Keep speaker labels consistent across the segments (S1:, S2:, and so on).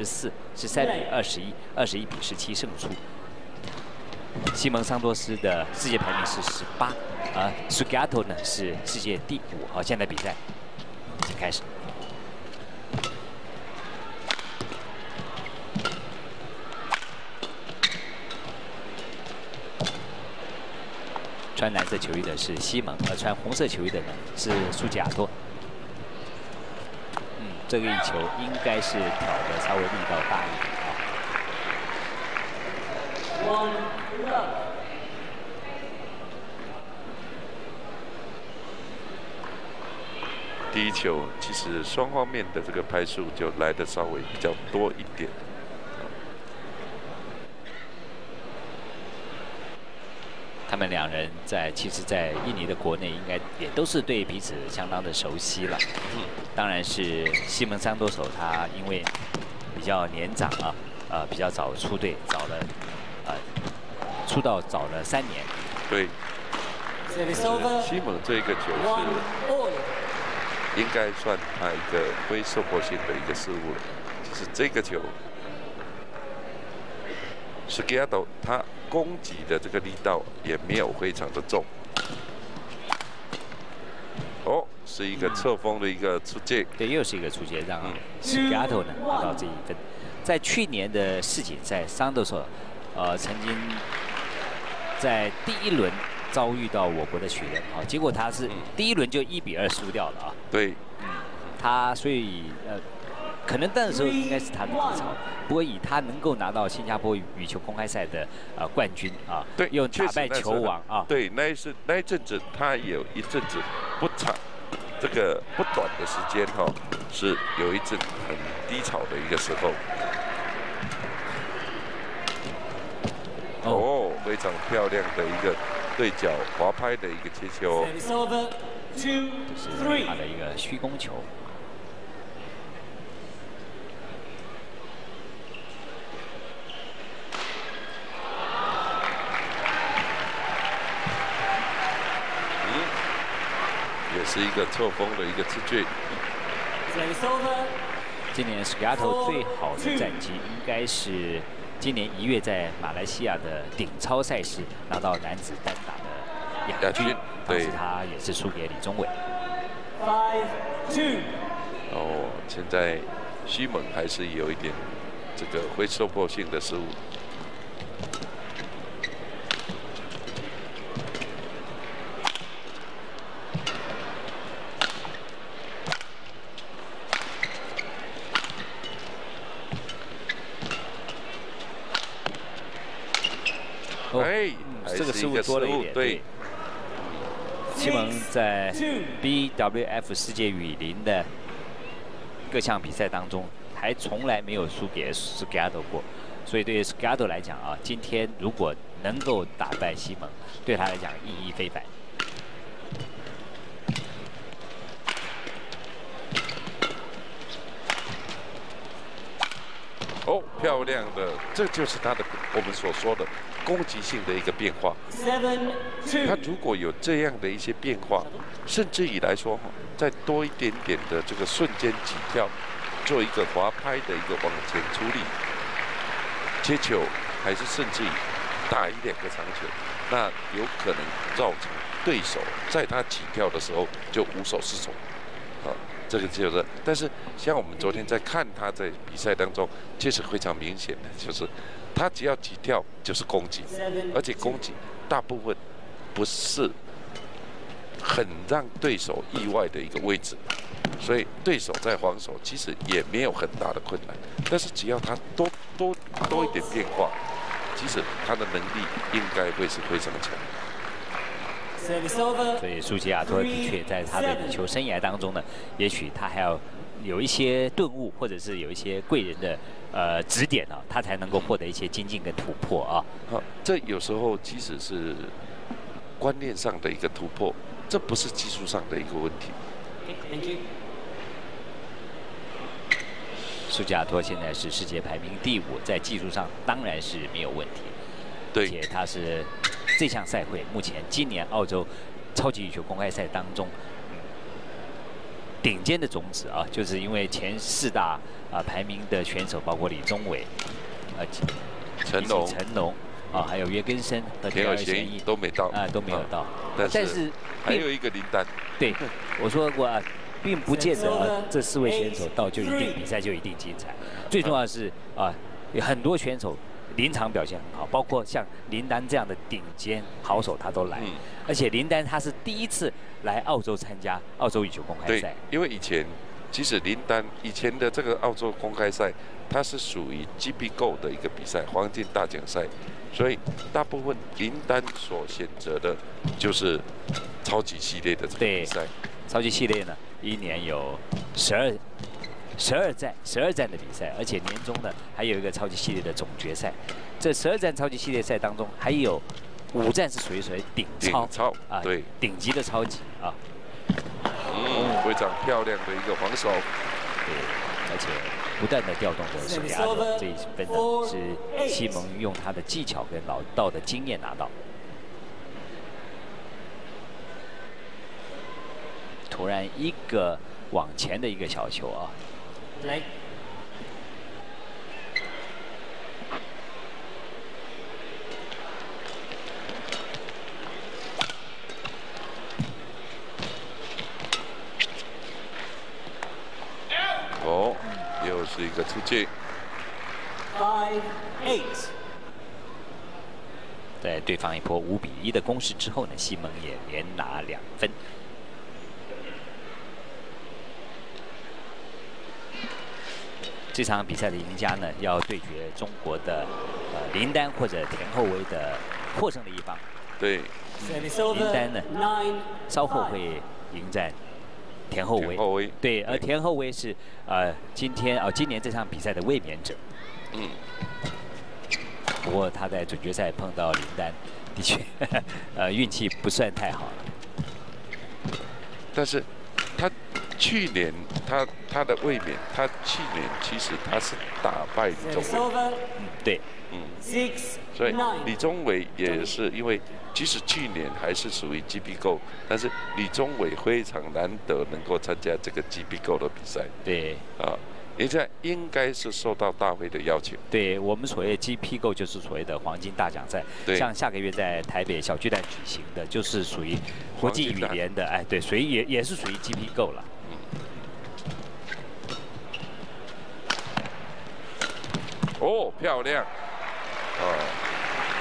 S1: 十四，十三比二十一，二十一比十七胜出。西蒙桑多斯的世界排名是十八，而 Sugato 呢是世界第五。好，现在比赛已经开始。穿蓝色球衣的是西蒙，而穿红色球衣的呢是苏吉亚托。这个一球应该是挑的稍微力道大一点啊。
S2: 第一球其实双方面的这个拍数就来的稍微比较多一点。
S1: 他们两人在其实，在印尼的国内应该也都是对彼此相当的熟悉了。嗯，当然是西蒙桑多手，他因为比较年长啊，呃，比较早出队，早了，呃，出道早了三年。
S2: 对。西蒙这个球是应该算他一个非受迫性的一个失误了，就是这个球。是给亚斗，他攻击的这个力道也没有非常的重。哦，是一个侧锋的一个出界，
S1: 对，又是一个出界，让是给亚斗呢拿到这一分。在去年的世锦赛，桑德索，呃，曾经在第一轮遭遇到我国的雪人，好，结果他是第一轮就一比二输掉了啊。
S2: 对，
S1: 嗯，他所以呃。可能那时候应该是他的低潮，不过以他能够拿到新加坡羽球公开赛的呃冠军啊，
S2: 对，
S1: 又打败球王啊，
S2: 对，那一是那一阵子他有一阵子不长，这个不短的时间哈，是有一阵很低潮的一个时候。哦，非常漂亮的一个对角滑拍的一个接球，
S1: 这是他的一个虚攻球。
S2: 是一个错峰的一个次序。
S1: 今年 s c a t o 最好的战绩应该是今年一月在马来西亚的顶超赛事拿到男子单打的亚军，当时他也是输给李宗伟拜 two。
S2: 哦，现在西蒙还是有一点这个会受迫性的失误。哎，
S1: 这个失误多了一点。对，西蒙在 BWF 世界羽林的各项比赛当中，还从来没有输给 s c a d o 过，所以对 s c a d o 来讲啊，今天如果能够打败西蒙，对他来讲意义非凡。
S2: 哦，漂亮的，这就是他的我们所说的攻击性的一个变化。他如果有这样的一些变化，甚至于来说，再多一点点的这个瞬间起跳，做一个滑拍的一个往前出力，接球，还是甚至于打一两个长球，那有可能造成对手在他起跳的时候就无所适从。啊。这个就是，但是像我们昨天在看他在比赛当中，确实非常明显的，就是他只要起跳就是攻击，而且攻击大部分不是很让对手意外的一个位置，所以对手在防守其实也没有很大的困难。但是只要他多多多一点变化，其实他的能力应该会是非常强。
S1: 所以苏吉亚托的确在他的球生涯当中呢，也许他还要有一些顿悟，或者是有一些贵人的呃指点啊，他才能够获得一些精进跟突破啊。
S2: 好，这有时候即使是观念上的一个突破，这不是技术上的一个问题。
S1: 苏吉亚托现在是世界排名第五，在技术上当然是没有问题，对
S2: 而
S1: 且他是。这项赛会目前今年澳洲超级羽球公开赛当中顶尖的种子啊，就是因为前四大啊排名的选手，包括李宗伟、
S2: 啊成龙、
S1: 成龙啊，还有约根森和
S2: 田尔贤一。都没到。
S1: 啊，都没有到。
S2: 但是还有一个林丹，
S1: 对，我说过啊，并不见得这四位选手到就一定比赛就一定精彩。最重要的是啊，有很多选手临场表现很好，包括像林丹这样的顶尖好手他都来，而且林丹他是第一次来澳洲参加澳洲羽球公开赛。
S2: 因为以前即使林丹以前的这个澳洲公开赛，它是属于 GB Go 的一个比赛，黄金大奖赛。所以大部分林丹所选择的，就是超级系列的这个比赛。
S1: 超级系列呢，一年有十二十二战十二战的比赛，而且年终呢还有一个超级系列的总决赛。这十二战超级系列赛当中，还有五战是属于属于顶超
S2: 超
S1: 啊，
S2: 对，
S1: 顶级的超级啊。
S2: 嗯，非常漂亮的一个防守。
S1: 对，而且。不断的调动着手压的这一分呢，是西蒙用他的技巧跟老道的经验拿到。突然一个往前的一个小球啊！来。
S2: 是一个出界。
S1: Five eight。在对方一波五比一的攻势之后呢，西蒙也连拿两分。这场比赛的赢家呢，要对决中国的呃林丹或者田厚威的获胜的一方。
S2: 对。
S1: 林丹呢，稍后会迎战。田厚威后威，对，而田厚威是呃今天哦今年这场比赛的卫冕者。嗯。不过他在准决赛碰到林丹，的确，呃运气不算太好了。
S2: 但是，他去年他他的卫冕，他去年其实他是打败李宗伟。
S1: 嗯，对。嗯。
S2: 所以李宗伟也是因为。即使去年还是属于 GB Go，但是李宗伟非常难得能够参加这个 GB Go 的比赛。
S1: 对，啊，
S2: 现在应该是受到大会的邀请。
S1: 对我们所谓 GP Go 就是所谓的黄金大奖赛，像下个月在台北小巨蛋举行的，就是属于国际语言的，哎，对，所以也也是属于 GP Go 了。
S2: 哦，漂亮，啊。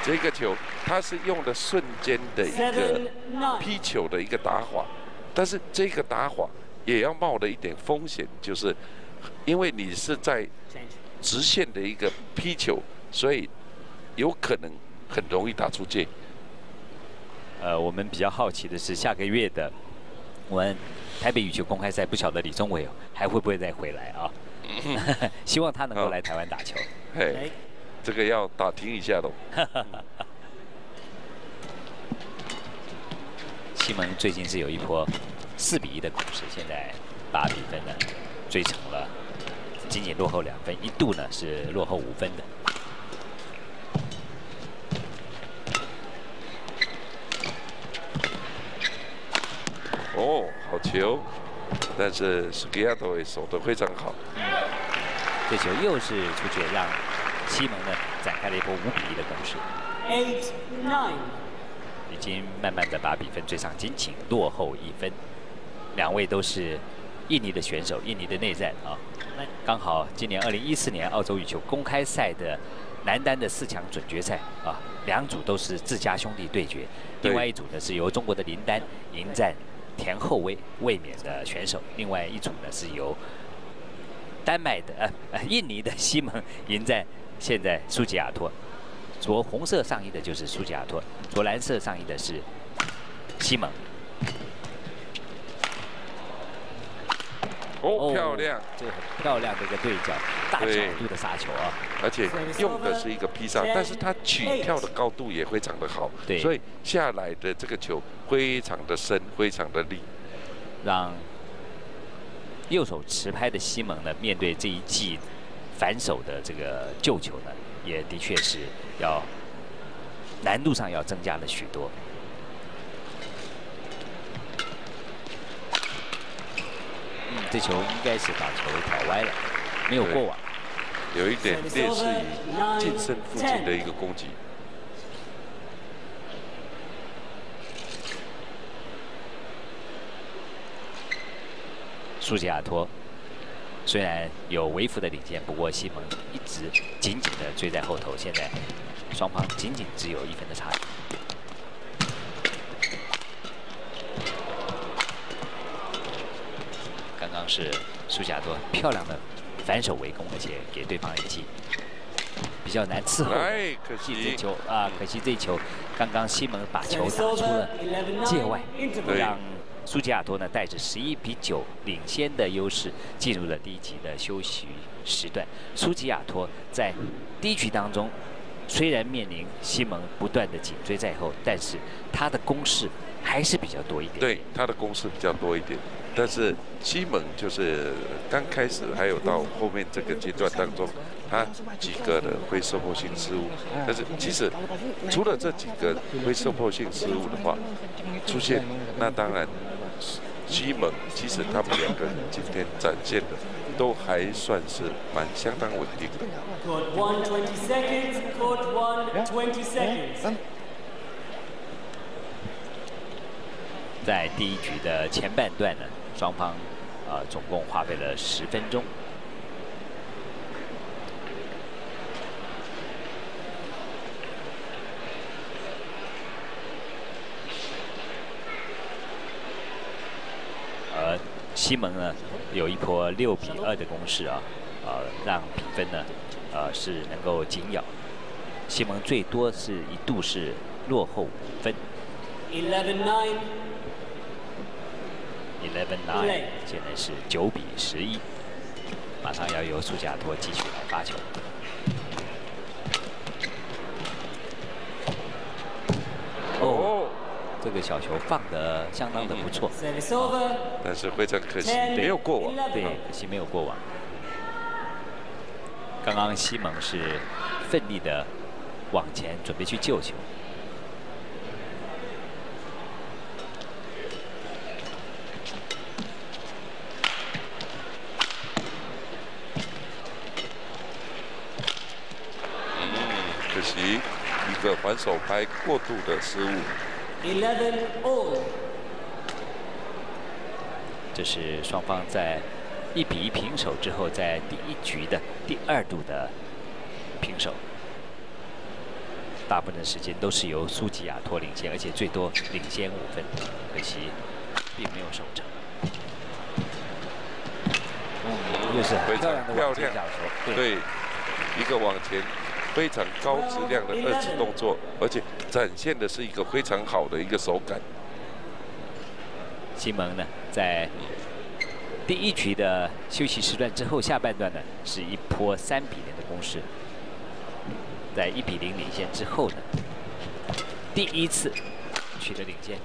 S2: 这个球，它是用的瞬间的一个劈球的一个打法，但是这个打法也要冒的一点风险，就是因为你是在直线的一个劈球，所以有可能很容易打出界。
S1: 呃，我们比较好奇的是下个月的我们台北羽球公开赛，不晓得李宗伟还会不会再回来啊？希望他能够来台湾打球。
S2: 嘿。这个要打听一下喽。
S1: 西蒙最近是有一波四比一的攻势，现在八比分呢追成了，仅仅落后两分，一度呢是落后五分的。
S2: 哦，好球，但是斯皮亚多也守得非常好。
S1: 嗯这球又是出去让。西蒙呢展开了一波五比一的攻势，已经慢慢的把比分追上，仅仅落后一分。两位都是印尼的选手，印尼的内战啊。刚好今年二零一四年澳洲羽球公开赛的男单的四强准决赛啊，两组都是自家兄弟对决。另外一组呢是由中国的林丹迎战前后卫卫冕的选手，另外一组呢是由丹麦的呃呃印尼的西蒙赢在。现在苏吉亚托着红色上衣的就是苏吉亚托，着蓝色上衣的是西蒙。
S2: 哦，漂亮！
S1: 这个很漂亮的一个对角，大角度的杀球啊！
S2: 而且用的是一个披萨，但是它起跳的高度也非常的好，对所以下来的这个球非常的深，非常的力，
S1: 让右手持拍的西蒙呢面对这一记。反手的这个救球呢，也的确是要难度上要增加了许多。这球应该是把球挑歪了，没有过网，
S2: 有一点劣势于近身附近的一个攻击。
S1: 苏吉亚托虽然有微幅的领先，不过西蒙一直紧紧的追在后头，现在双方仅仅只有一分的差距。刚刚是苏吉亚托漂亮的反手围攻，而且给对方一记比较难伺候。
S2: 哎，可惜
S1: 这球啊，可惜这球刚刚西蒙把球打出了界外，让。苏吉亚托呢，带着十一比九领先的优势进入了第一局的休息时段。苏吉亚托在第一局当中，虽然面临西蒙不断的紧追在后，但是他的攻势还是比较多一点。
S2: 对，他的攻势比较多一点，但是西蒙就是刚开始还有到后面这个阶段当中，他几个的非收破性失误。但是其实除了这几个非收破性失误的话出现，那当然。西蒙其实他们两个人今天展现的都还算是蛮相当稳定的。
S1: 在第一局的前半段呢，双方啊总共花费了十分钟。呃西蒙呢有一波六比二的攻势啊，呃，让比分呢，呃是能够紧咬。西蒙最多是一度是落后五分。Eleven nine。Eleven nine，现在是九比十一，马上要由苏贾托继续来发球。哦这个小球放的相当的不错，
S2: 但是非常可惜没有过网，
S1: 对，可惜没有过网。刚刚西蒙是奋力的往前准备去救球。
S2: 嗯，可惜一个还手拍过度的失误。Eleven all。
S1: 这是双方在一比一平手之后，在第一局的第二度的平手。大部分的时间都是由苏吉亚托领先，而且最多领先五分，可惜并没有守成。又是很漂亮的往前角球，
S2: 对，一个往前。非常高质量的二次动作，而且展现的是一个非常好的一个手感。
S1: 西蒙呢，在第一局的休息时段之后，下半段呢是一波三比零的攻势，在一比零领先之后呢，第一次取得领先。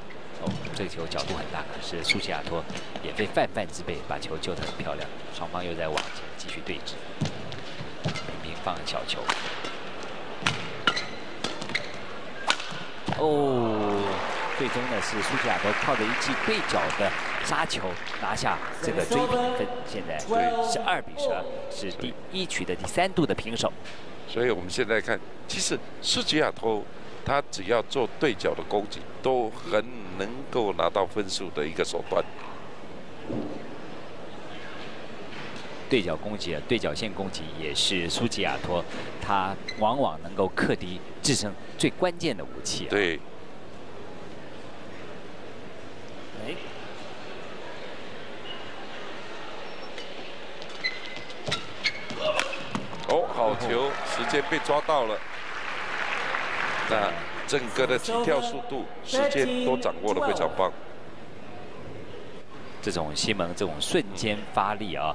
S1: 哦，这个球角度很大，可是苏西亚托也非泛泛之辈，把球救得很漂亮。双方又在往前继续对峙，平平放小球。哦，最终呢是苏吉亚托靠着一记对角的杀球拿下这个追平分，现在是二比十二，是第一局的第三度的平手。
S2: 所以我们现在看，其实苏吉亚托他只要做对角的攻击，都很能够拿到分数的一个手段。
S1: 对角攻击啊，对角线攻击也是苏吉亚托他往往能够克敌制胜最关键的武器。
S2: 对。哦，好球，时间被抓到了。那整个的起跳速度、时间都掌握的非常棒。
S1: 这种西蒙这种瞬间发力啊。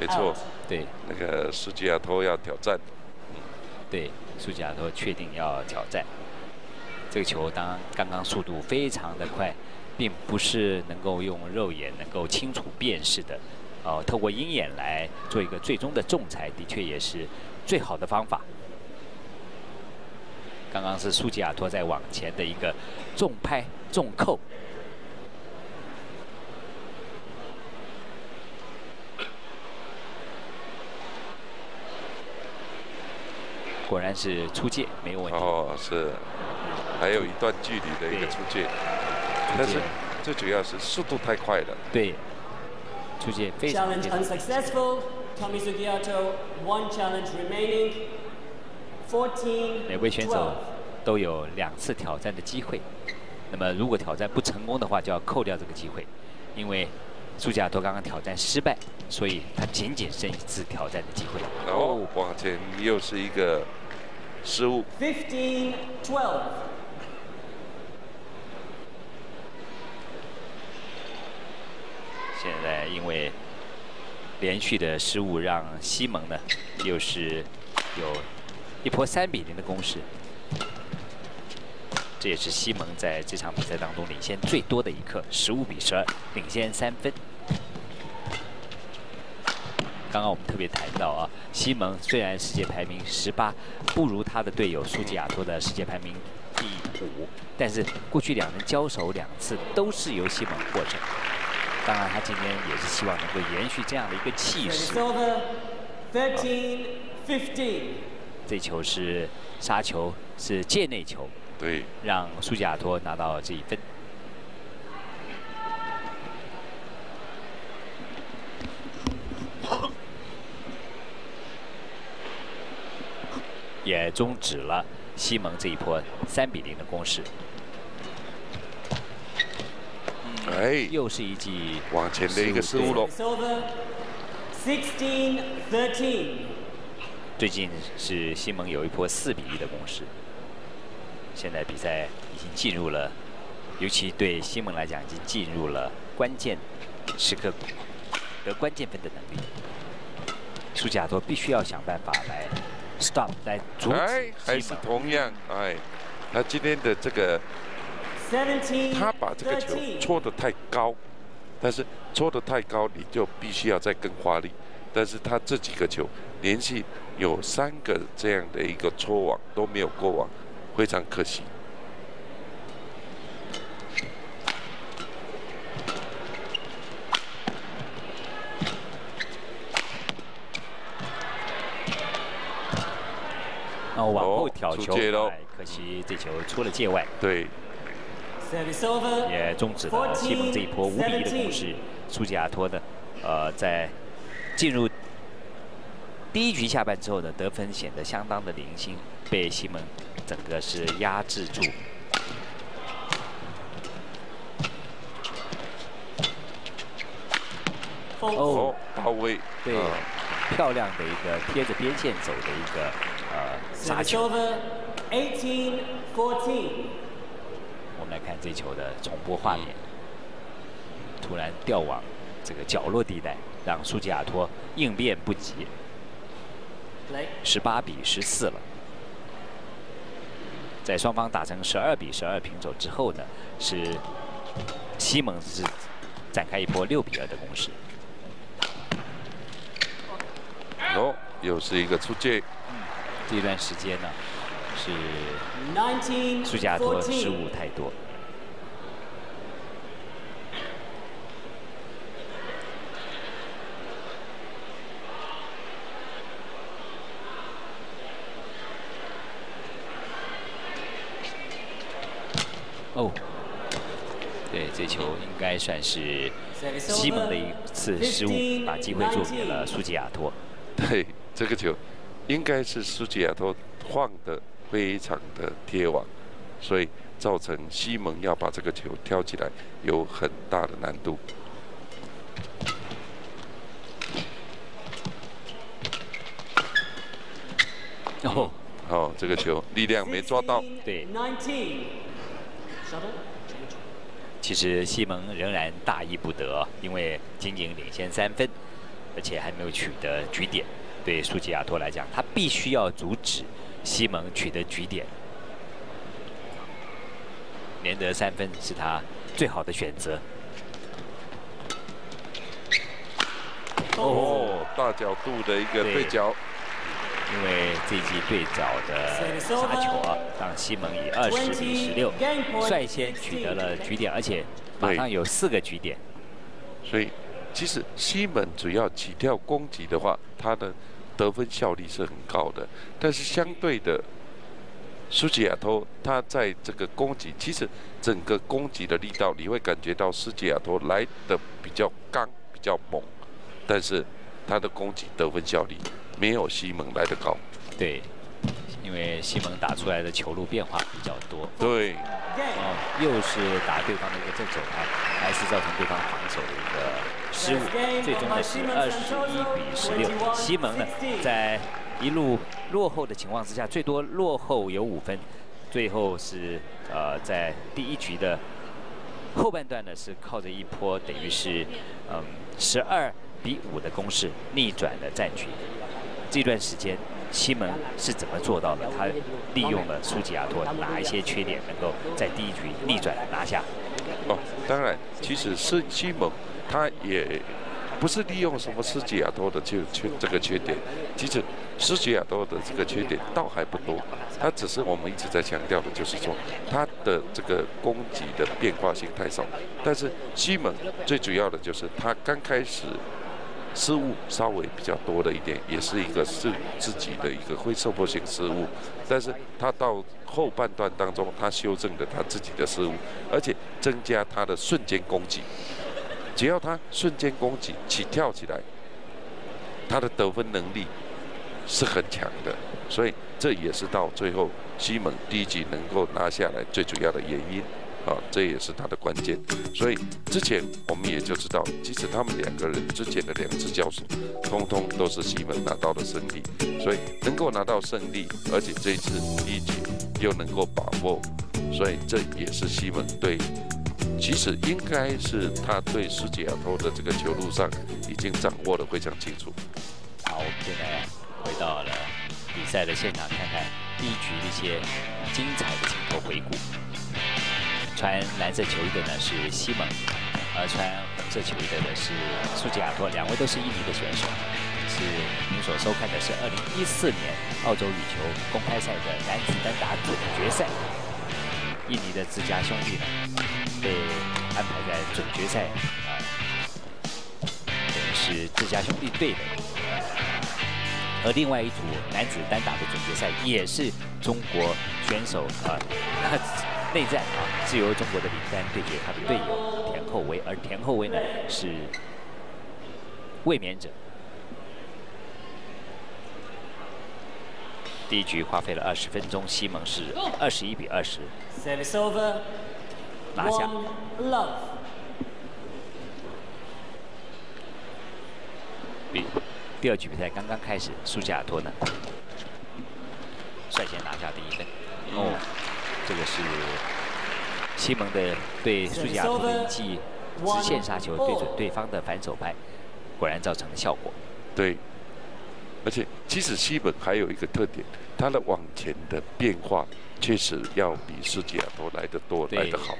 S2: 没错，
S1: 对，
S2: 那个苏吉亚托要挑战。
S1: 对，苏吉亚托确定要挑战。这个球当刚刚速度非常的快，并不是能够用肉眼能够清楚辨识的。哦，透过鹰眼来做一个最终的仲裁，的确也是最好的方法。刚刚是苏吉亚托在往前的一个重拍重扣，果然是出界没有问题。
S2: 哦，是，还有一段距离的一个出界，但是最主要是速度太快了。
S1: 对。出界非常
S3: Challenge unsuccessful. Tommy Sugiato, one challenge remaining. Fourteen.
S1: 每位选手都有两次挑战的机会。那么如果挑战不成功的话，就要扣掉这个机会。因为苏加多刚刚挑战失败，所以他仅仅剩一次挑战的机会。
S2: 哦，往前又是一个失误。
S3: Fifteen, twelve.
S1: 现在因为连续的失误，让西蒙呢又是有一波三比零的攻势。这也是西蒙在这场比赛当中领先最多的一刻，十五比十二，领先三分。刚刚我们特别谈到啊，西蒙虽然世界排名十八，不如他的队友苏吉亚托的世界排名第五，但是过去两人交手两次都是由西蒙获胜。当然，他今天也是希望能够延续这样的一个气势。这球是杀球，是界内球，
S2: 对，
S1: 让苏吉亚托拿到这一分，也终止了西蒙这一波三比零的攻势。哎，又是一记
S2: 往前的一个失误喽。
S1: 最近是西蒙有一波四比一的攻势，现在比赛已经进入了，尤其对西蒙来讲，已经进入了关键时刻得关键分的能力。苏加多必须要想办法来 stop 来阻止
S2: 还是同样，哎，他今天的这个。他把这个球搓得太高，但是搓得太高，你就必须要再更华丽。但是他这几个球连续有三个这样的一个搓网都没有过网，非常可惜。
S1: 那往后挑球，可惜这球出了界外。
S2: 对。
S1: 也终止了西蒙这一波五比一的攻势。苏吉亚托的，呃，在进入第一局下半之后呢，得分显得相当的零星，被西蒙整个是压制住。
S2: 哦，到位，
S1: 对，漂亮的一个贴着边线走的一个呃杀球。我们来看这球的重播画面，突然掉往这个角落地带，让苏吉亚托应变不及，十八比十四了。在双方打成十二比十二平手之后呢，是西蒙是展开一波六比二的攻势。
S2: 哦，又是一个出界。
S1: 这段时间呢？是苏加托失误太多。哦，对，这球应该算是西蒙的一次失误，把机会做给了苏吉亚托。
S2: 对，这个球应该是苏吉亚托晃的。非常的贴网，所以造成西蒙要把这个球挑起来有很大的难度。
S1: 哦，
S2: 好，这个球力量没抓到。
S1: 对。其实西蒙仍然大意不得，因为仅仅领先三分。而且还没有取得局点。对苏吉亚托来讲，他必须要阻止西蒙取得局点，连得三分是他最好的选择。
S2: 哦，大角度的一个对角。
S1: 因为这一记对角的杀球啊，让西蒙以二十比十六率先取得了局点，而且马上有四个局点。
S2: 所以，其实西门主要起跳攻击的话，他的得分效率是很高的。但是相对的，苏吉亚托他在这个攻击，其实整个攻击的力道，你会感觉到苏吉亚托来的比较刚、比较猛，但是他的攻击得分效率。没有西蒙来的高，
S1: 对，因为西蒙打出来的球路变化比较多，
S2: 对，
S1: 哦，又是打对方的一个正手拍，还是造成对方防守的一个十五，最终呢是二十一比十六。西蒙呢在一路落后的情况之下，最多落后有五分，最后是呃在第一局的后半段呢是靠着一波等于是嗯十二比五的攻势逆转了战局。这段时间，西蒙是怎么做到的？他利用了苏吉亚托哪一些缺点，能够在第一局逆转拿下？
S2: 哦，当然，其实是西蒙，他也不是利用什么斯吉亚托的就缺这个缺点。其实斯吉亚托的这个缺点倒还不多，他只是我们一直在强调的，就是说他的这个攻击的变化性太少。但是西蒙最主要的就是他刚开始。失误稍微比较多的一点，也是一个是自己的一个灰受迫性失误，但是他到后半段当中，他修正了他自己的失误，而且增加他的瞬间攻击。只要他瞬间攻击起跳起来，他的得分能力是很强的，所以这也是到最后西蒙第一局能够拿下来最主要的原因。啊，这也是他的关键，所以之前我们也就知道，即使他们两个人之前的两次交手，通通都是西蒙拿到了胜利，所以能够拿到胜利，而且这一次一局又能够把握，所以这也是西蒙对，其实应该是他对斯吉亚托的这个球路上已经掌握的非常清楚。
S1: 好，我们现在回到了比赛的现场，看看第一局一些精彩的镜头回顾。穿蓝色球衣的呢是西蒙，而穿红色球衣的呢是苏吉亚托，两位都是印尼的选手。是您所收看的是2014年澳洲羽球公开赛的男子单打总决赛。印尼的自家兄弟呢被安排在总决赛啊，是自家兄弟队的。而另外一组男子单打的总决赛也是中国选手啊。内战啊，是由中国的林丹对决他的队友田厚威，而田厚威呢是卫冕者。第一局花费了二十分钟，西蒙是二十一比二十拿下。比第二局比赛刚刚开始，苏加托呢率先拿下第一分。哦。这个是西蒙的对苏吉亚托的一记直线杀球，对准对方的反手拍，果然造成了效果。
S2: 对，而且其实西蒙还有一个特点，他的往前的变化确实要比苏吉亚托来的多，来的好。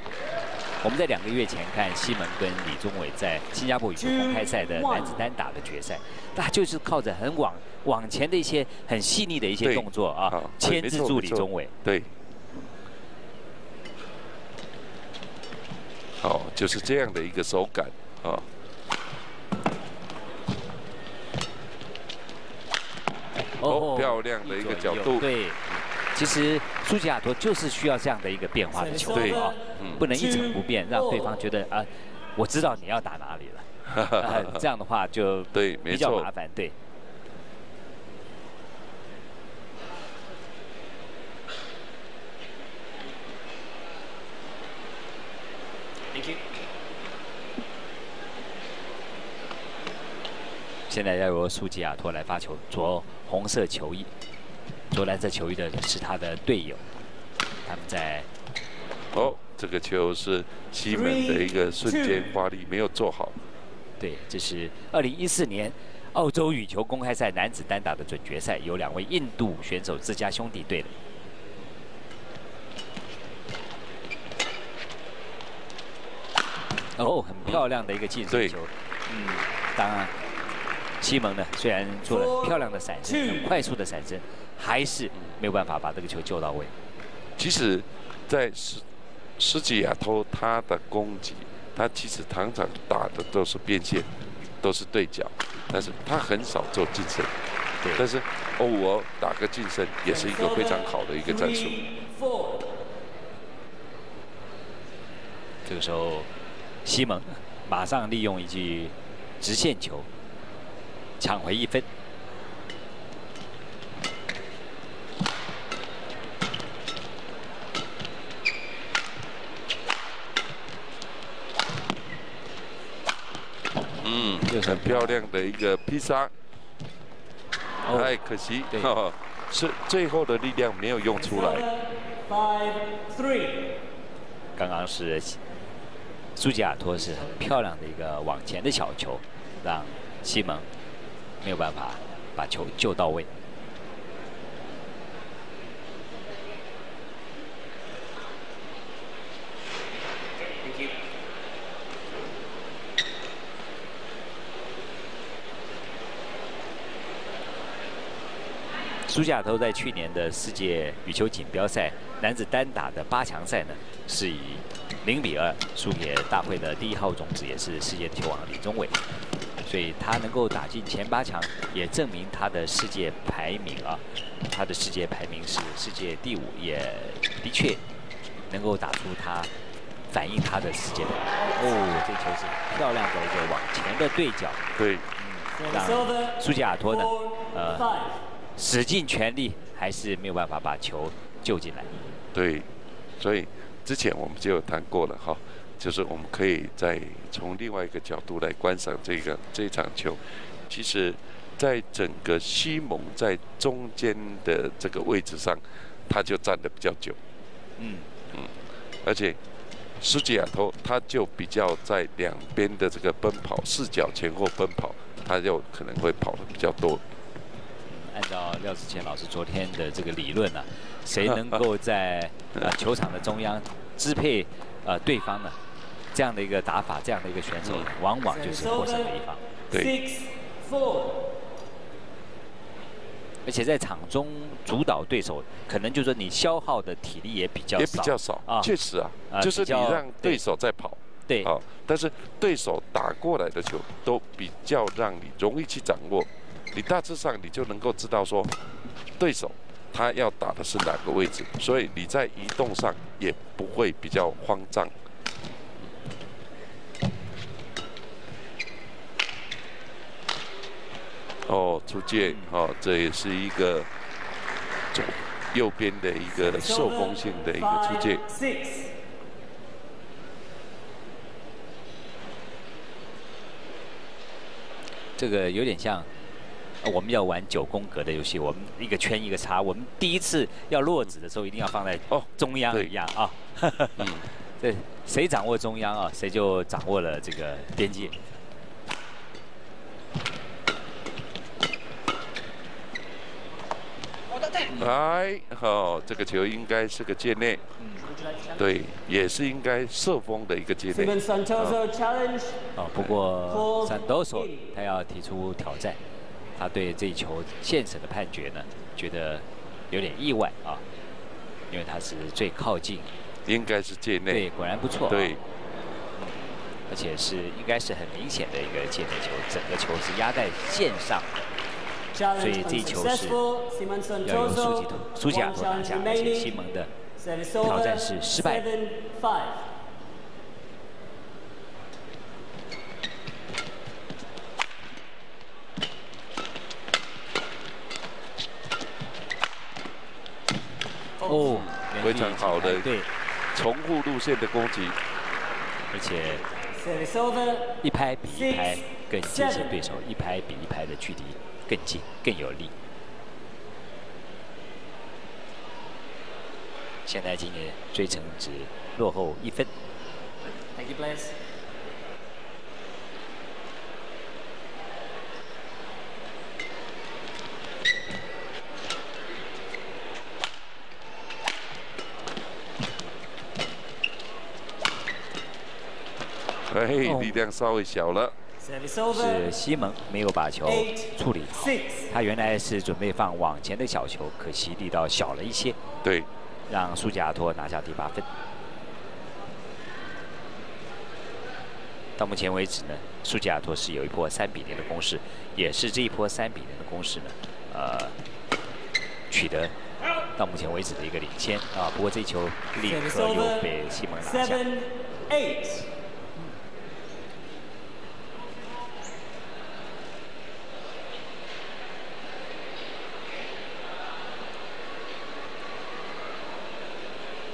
S1: 我们在两个月前看西蒙跟李宗伟在新加坡羽球公开赛的男子单打的决赛，那就是靠着很往往前的一些很细腻的一些动作啊，牵制住李宗伟。
S2: 对。哦，就是这样的一个手感啊！哦，漂亮的一个角度。
S1: 对，其实苏吉亚托就是需要这样的一个变化的球啊，不能一成不变，让对方觉得啊，我知道你要打哪里了。这样的话就
S2: 对，
S1: 比较麻烦。对。现在要由苏吉亚托来发球，着红色球衣，着蓝色球衣的是他的队友。他们在
S2: 哦，这个球是西门的一个瞬间发力没有做好。
S1: 对，这是二零一四年澳洲羽球公开赛男子单打的准决赛，有两位印度选手自家兄弟队的。哦，很漂亮的一个近身球。嗯，当然，西蒙呢，虽然做了漂亮的闪身，很快速的闪身，还是没有办法把这个球救到位。
S2: 其实，在斯斯基亚托他的攻击，他其实常常打的都是边线，都是对角，但是他很少做近身。对。但是偶尔打个近身，也是一个非常好的一个战术。
S1: 这个时候。西蒙马上利用一记直线球抢回一分。
S2: 嗯，很漂亮的一个披萨。哎可惜，是最后的力量没有用出来。
S1: 刚刚是。苏吉亚托是很漂亮的一个往前的小球，让西蒙没有办法把球救到位。苏吉亚头在去年的世界羽球锦标赛男子单打的八强赛呢，是以。零比二输给大会的第一号种子，也是世界球王李宗伟，所以他能够打进前八强，也证明他的世界排名啊，他的世界排名是世界第五，也的确能够打出他反映他的世界。哦，这球是漂亮的一个往前的对角，
S2: 对，
S1: 让苏吉亚托呢，呃，使尽全力还是没有办法把球救进来。
S2: 对，所以。之前我们就有谈过了哈，就是我们可以再从另外一个角度来观赏这个这场球。其实，在整个西蒙在中间的这个位置上，他就站的比较久。嗯嗯，而且斯吉亚托他就比较在两边的这个奔跑视角前后奔跑，他就可能会跑的比较多。
S1: 按照廖志谦老师昨天的这个理论呢，谁 能够在呃球场的中央？支配呃对方呢，这样的一个打法，这样的一个选手，往往就是获胜的一方。
S2: 对。
S1: 而且在场中主导对手，可能就是你消耗的体力也比较
S2: 少。也比较少啊，确实啊，就是你让对手在跑。
S1: 对。
S2: 啊，但是对手打过来的球都比较让你容易去掌握，你大致上你就能够知道说，对手。他要打的是哪个位置，所以你在移动上也不会比较慌张。哦，出界哦，这也是一个左右边的一个受风性的一个出界。
S1: 这个有点像。我们要玩九宫格的游戏，我们一个圈一个叉。我们第一次要落子的时候，一定要放在哦中央一样啊。嗯，对，谁掌握中央啊，谁就掌握了这个边界。
S2: 来，好，这个球应该是个界内。嗯，对，也是应该射锋的一个界内。
S1: 哦，不过三多索他要提出挑战。他对这一球现审的判决呢，觉得有点意外啊，因为他是最靠近，
S2: 应该是界内，
S1: 对，果然不错，
S2: 对，
S1: 而且是应该是很明显的一个界内球，整个球是压在线上，所以这一球是要由苏吉托、苏吉亚托拿下，而且西蒙的挑战是失败。哦，
S2: 非常好的
S1: 对。
S2: 重复路线的攻击，
S1: 而且一拍比一拍更接近对手，一拍比一拍的距离更近，更有力。现在，今年追成只落后一分。thankyouplace。
S2: 哎，力量稍微小了。
S1: 是西蒙没有把球处理好，他原来是准备放往前的小球，可惜力道小了一些。
S2: 对，
S1: 让苏吉亚托拿下第八分。到目前为止呢，苏吉亚托是有一波三比零的攻势，也是这一波三比零的攻势呢，呃，取得到目前为止的一个领先啊。不过这球立刻又被西蒙拿下。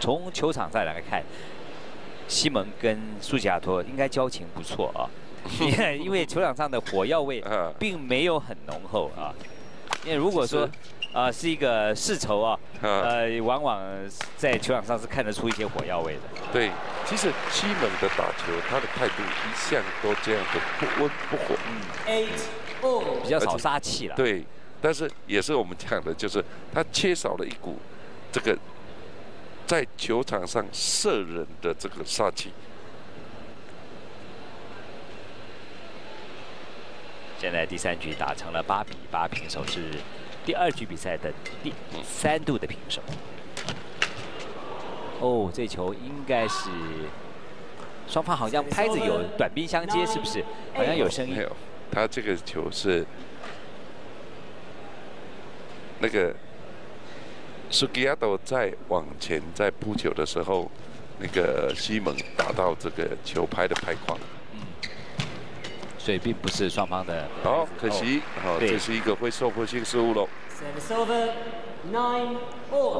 S1: 从球场上来看，西蒙跟苏吉亚托应该交情不错啊，因为球场上的火药味并没有很浓厚啊。因为如果说啊是一个世仇啊，呃，往往在球场上是看得出一些火药味的。
S2: 对，其实西蒙的打球，他的态度一向都这样的不温不火，
S1: 嗯，比较少杀气了。
S2: 对，但是也是我们讲的，就是他缺少了一股这个。在球场上射人的这个杀气。
S1: 现在第三局打成了八比八平手，是第二局比赛的第三度的平手。哦，这球应该是双方好像拍子有短兵相接，是不是？好像有声音。没有，
S2: 他这个球是那个。苏吉亚多在往前在扑球的时候，那个西蒙打到这个球拍的拍框，嗯，
S1: 所以并不是双方的。
S2: 好，可惜，好，这是一个会受迫性失误喽。
S1: 双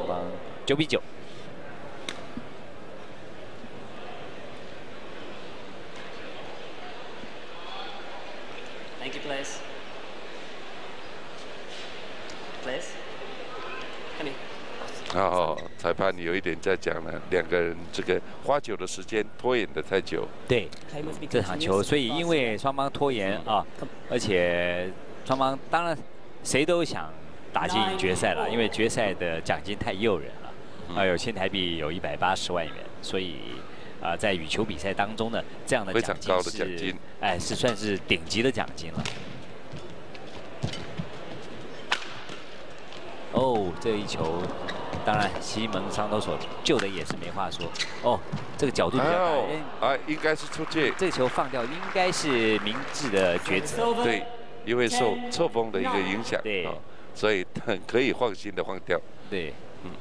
S1: 方九比九。
S3: Thank you, please. Please.
S2: 哦，裁判有一点在讲了，两个人这个花球的时间拖延的太久。
S1: 对，这场球，所以因为双方拖延啊，而且双方当然谁都想打进决赛了，因为决赛的奖金太诱人了，啊，有新台币有一百八十万元，所以啊，在羽球比赛当中呢，这样的奖金是，哎，是算是顶级的奖金了。哦，这一球。当然，西蒙伤投手救的也是没话说。哦，这个角度比较
S2: 大，哎，应该是出界。
S1: 这球放掉，应该是明智的抉择。
S2: 对，因为受侧风的一个影响，
S1: 对，
S2: 所以很可以放心的放掉。
S1: 对，嗯。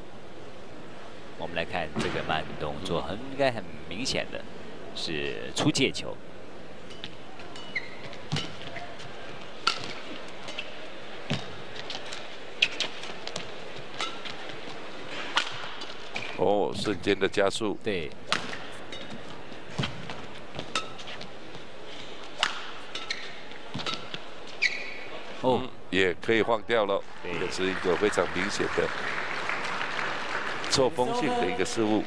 S1: 我们来看这个慢动作，很应该很明显的是出界球。
S2: 哦，瞬间的加速。
S1: 对。
S2: 哦，也可以换掉了。这是一个非常明显的错峰性的一个失误。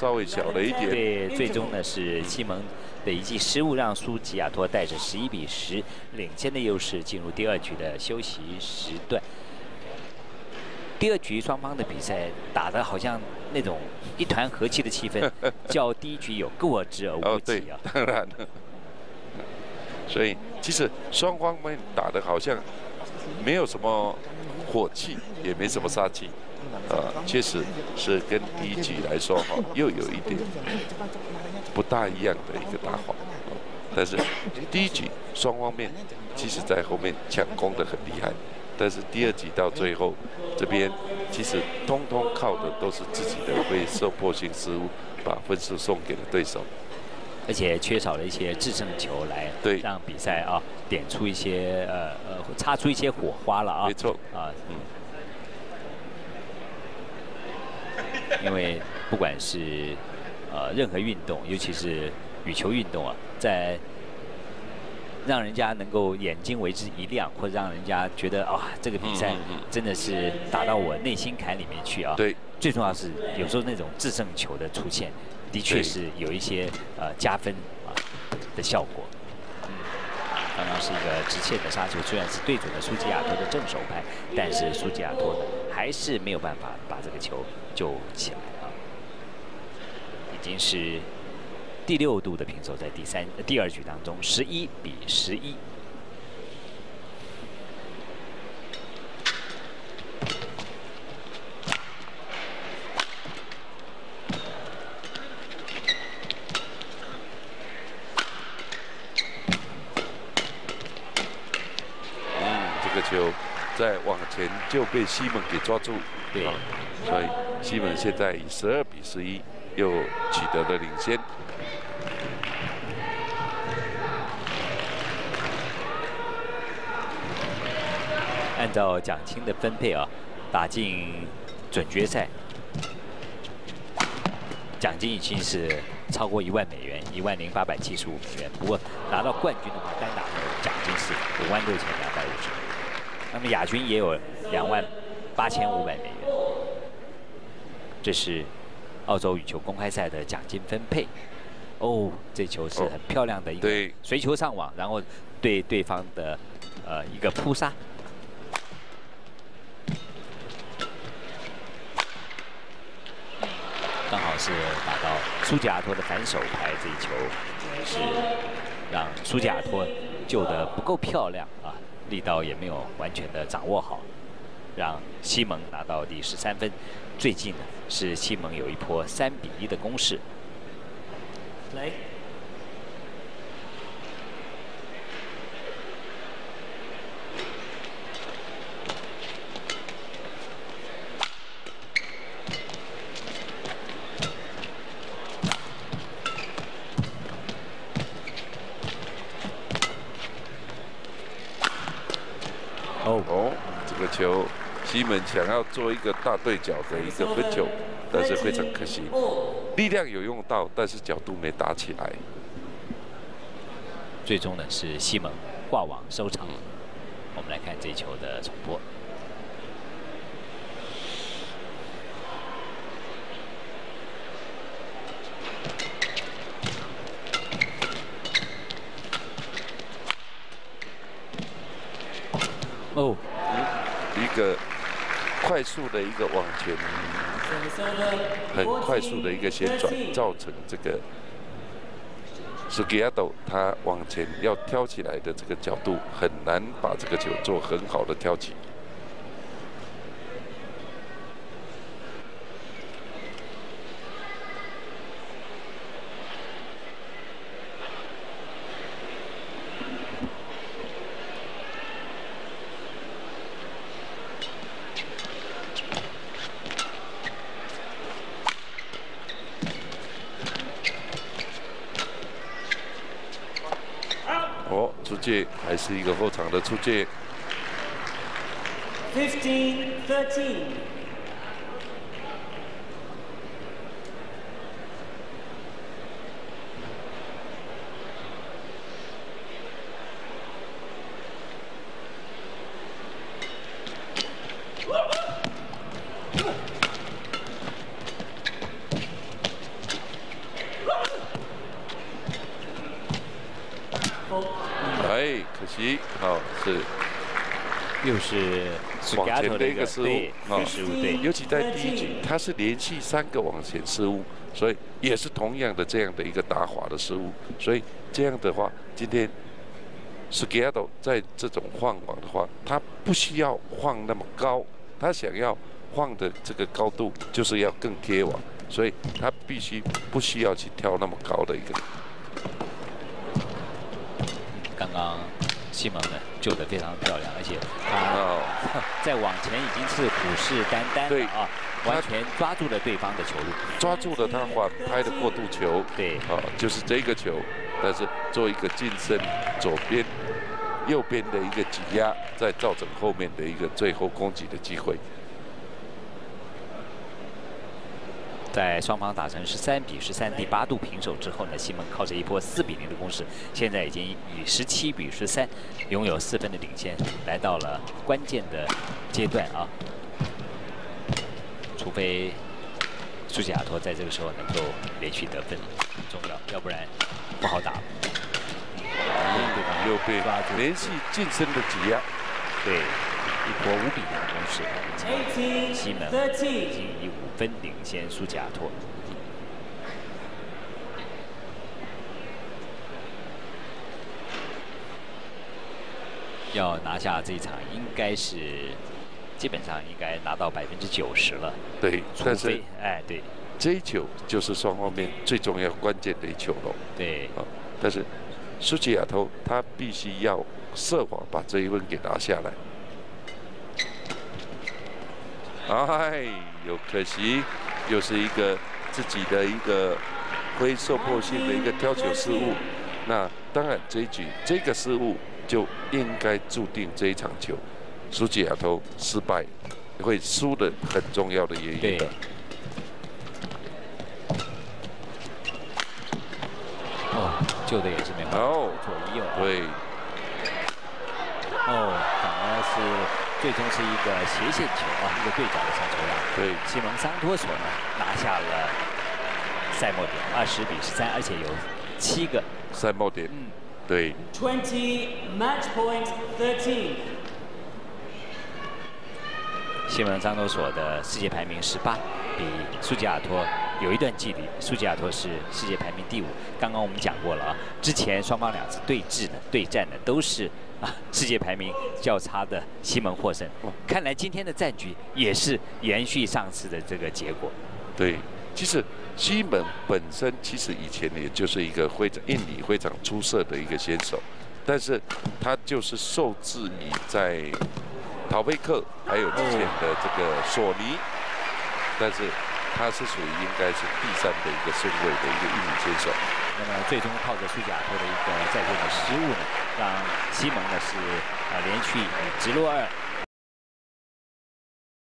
S2: 稍微小了一点。
S1: 对，最终呢是西蒙的一记失误，让苏吉亚托带着十一比十领先的优势进入第二局的休息时段。第二局双方的比赛打的好像那种一团和气的气氛，较第一局有过之而无
S2: 不及啊。当然了。所以其实双方们打的好像没有什么火气，也没什么杀气。呃，确实是跟第一局来说哈，又有一点不大一样的一个打法。但是第一局双方面其实在后面抢攻的很厉害，但是第二局到最后这边其实通通靠的都是自己的会受迫性失误，把分数送给了对手，
S1: 而且缺少了一些制胜球来
S2: 对
S1: 让比赛啊点出一些呃呃擦出一些火花了啊。
S2: 没错啊，嗯。
S1: 因为不管是呃任何运动，尤其是羽球运动啊，在让人家能够眼睛为之一亮，或者让人家觉得啊，这个比赛真的是打到我内心坎里面去啊。
S2: 对。
S1: 最重要是有时候那种制胜球的出现，的确是有一些呃加分啊的效果。嗯，刚刚是一个直线的杀球，虽然是对准了苏吉亚托的正手拍，但是苏吉亚托呢还是没有办法把这个球救起来啊。已经是第六度的平手，在第三第二局当中，十一比十一。
S2: 再往前就被西蒙给抓住，
S1: 对，
S2: 所以西蒙现在以十二比十一又取得了领先。
S1: 按照奖金的分配啊，打进准决赛，奖金已经是超过一万美元，一万零八百七十五美元。不过拿到冠军的话，单打的奖金是五万六千两百五十。那么亚军也有两万八千五百美元，这是澳洲羽球公开赛的奖金分配。哦，这球是很漂亮的一个随球上网，然后对对方的呃一个扑杀，刚好是打到苏吉亚托的反手拍，这一球是让苏吉亚托救的不够漂亮啊。力道也没有完全的掌握好，让西蒙拿到第十三分。最近呢是西蒙有一波三比一的攻势。来。
S2: 球，西门想要做一个大对角的一个分球，但是非常可惜，力量有用到，但是角度没打起来。
S1: 最终呢是西蒙挂网收场。我们来看这球的重播。
S2: 哦。快速的一个往前，很快速的一个旋转，造成这个斯基亚斗他往前要挑起来的这个角度很难把这个球做很好的挑起。界还是一个后场的出界。Fifteen, thirteen. 好是，
S1: 又是
S2: 往前的一个
S1: 失误，啊对，
S2: 尤其在第一局，他是连续三个往前失误，所以也是同样的这样的一个打滑的失误，所以这样的话，今天 s k a d o 在这种换网的话，他不需要换那么高，他想要换的这个高度就是要更贴网，所以他必须不需要去跳那么高的一个。
S1: 刚刚。西蒙呢救得非常漂亮，而且他在往前已经是虎视眈眈了啊，完全抓住了对方的球路，
S2: 抓住了他缓拍的过渡球，
S1: 对，
S2: 啊，就是这个球，但是做一个近身左边、右边的一个挤压，再造成后面的一个最后攻击的机会。
S1: 在双方打成十三比十三第八度平手之后呢，西蒙靠着一波四比零的攻势，现在已经以十七比十三拥有四分的领先，来到了关键的阶段啊。除非苏吉亚托在这个时候能够连续得分，很重要，要不然不好打。
S2: 又被连续晋升的挤压，
S1: 对，一波五比零的攻势，西门已经以五分领先苏吉亚托。要拿下这一场，应该是。基本上应该拿到百分之九十了。
S2: 对，但是
S1: 哎，对，
S2: 这一球就是双方面最重要关键的一球了。
S1: 对，
S2: 但是苏吉亚头他必须要设法把这一分给拿下来。哎，有可惜，又是一个自己的一个灰受迫性的一个挑球失误。那当然，这一局这个失误就应该注定这一场球。苏吉亚头失败，会输的很重要的原因。
S1: 对。哦，救的也是没办法。哦，左一右。
S2: 对。
S1: 哦，反而是最终是一个斜线球啊，一个对角的小球啊。
S2: 对。
S1: 西蒙桑托索呢拿下了赛末点，二十比十三，而且有七个
S2: 赛末点。嗯，对。
S3: Twenty match point thirteen.
S1: 西蒙桑托索的世界排名十八，比苏吉亚托有一段距离。苏吉亚托是世界排名第五。刚刚我们讲过了啊，之前双方两次对峙呢、对战呢，都是啊世界排名较差的西蒙获胜。看来今天的战局也是延续上次的这个结果。
S2: 对，其实西蒙本身其实以前也就是一个非常印尼非常出色的一个选手，但是他就是受制于在。陶菲克还有之前的这个索尼，但是他是属于应该是第三的一个顺位的一个印尼选手。
S1: 那么最终靠着苏贾托的一个在线的失误呢，让西蒙呢是啊连续以直落二